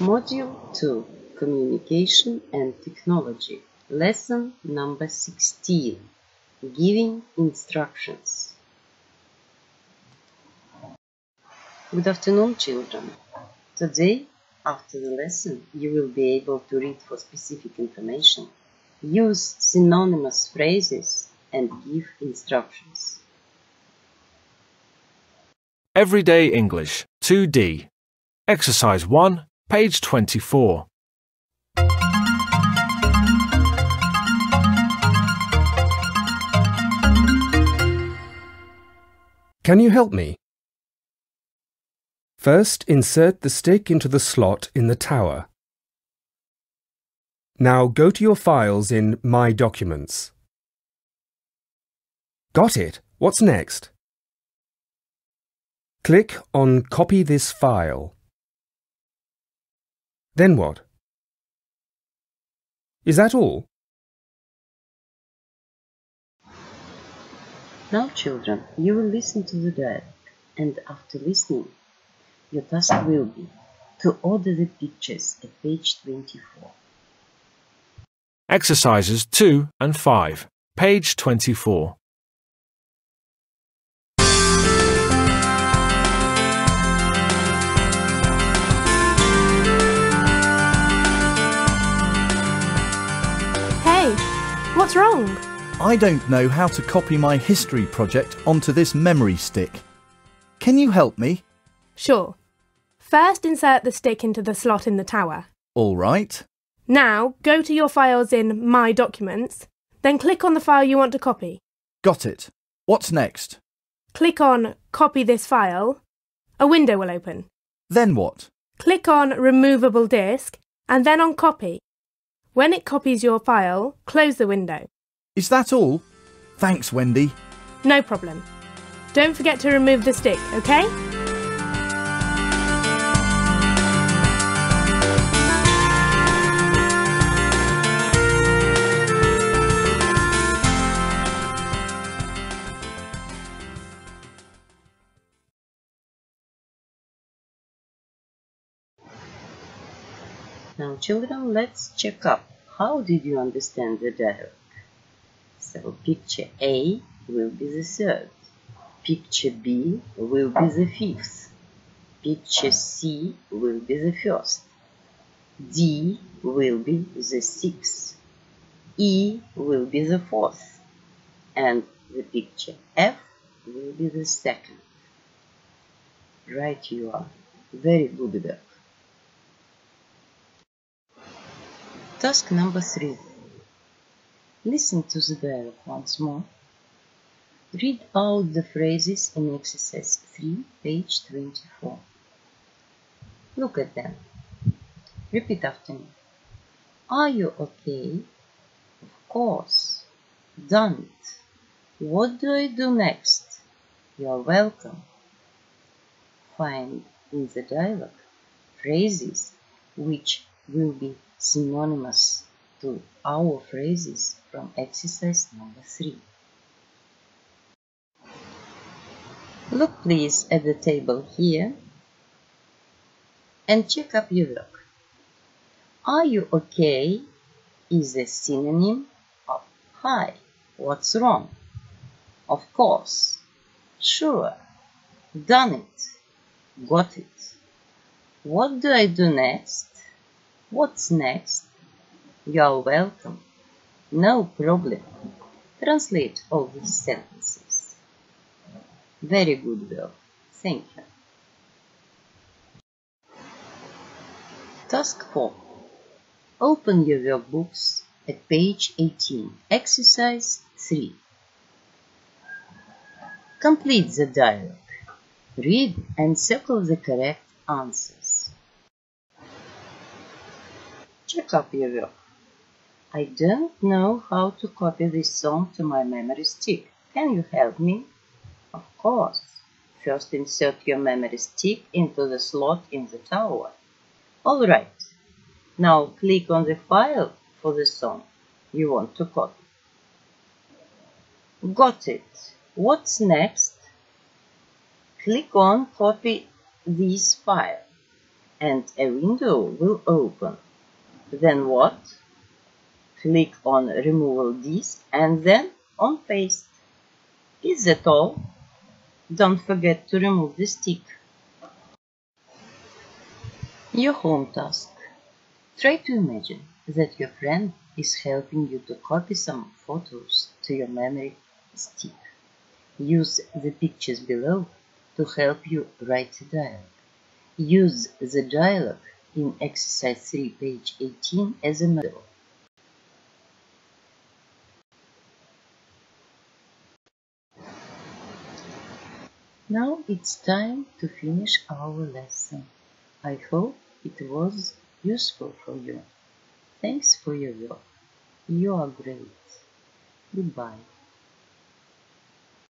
Module 2 Communication and Technology Lesson number 16 Giving Instructions Good afternoon, children. Today, after the lesson, you will be able to read for specific information, use synonymous phrases, and give instructions. Everyday English 2D. Exercise 1, page 24. Can you help me? First, insert the stick into the slot in the tower. Now go to your files in My Documents. Got it. What's next? Click on Copy this file. Then what? Is that all? Now, children, you will listen to the dialogue, and after listening, your task will be to order the pictures at page 24. Exercises 2 and 5, page 24. What's wrong? I don't know how to copy my history project onto this memory stick. Can you help me? Sure. First, insert the stick into the slot in the tower. All right. Now, go to your files in My Documents, then click on the file you want to copy. Got it. What's next? Click on Copy this file. A window will open. Then what? Click on Removable Disk and then on Copy. When it copies your file, close the window. Is that all? Thanks, Wendy. No problem. Don't forget to remove the stick, okay? Now, children, let's check up. How did you understand the dialogue? So, picture A will be the third. Picture B will be the fifth. Picture C will be the first. D will be the sixth. E will be the fourth. And the picture F will be the second. Right you are. Very good work. Task number three. Listen to the dialogue once more. Read out the phrases in exercise 3, page 24. Look at them. Repeat after me. Are you okay? Of course. Done it. What do I do next? You're welcome. Find in the dialogue phrases which will be synonymous to our phrases from exercise number 3. Look please at the table here and check up your work. Are you okay is a synonym of hi. What's wrong? Of course. Sure. Done it. Got it. What do I do next? What's next? You're welcome. No problem. Translate all these sentences. Very good work. Thank you. Task 4. Open your workbooks at page 18. Exercise 3. Complete the dialogue. Read and circle the correct answers. Up your work. I don't know how to copy this song to my memory stick. Can you help me? Of course. First insert your memory stick into the slot in the tower. Alright. Now click on the file for the song you want to copy. Got it. What's next? Click on Copy this file. and a window will open. Then what? Click on Removal Disk and then on Paste. Is that all? Don't forget to remove the stick. Your home task. Try to imagine that your friend is helping you to copy some photos to your memory stick. Use the pictures below to help you write the dialogue. Use the dialogue in exercise 3 page 18 as a model. Now it's time to finish our lesson. I hope it was useful for you. Thanks for your work. You are great. Goodbye.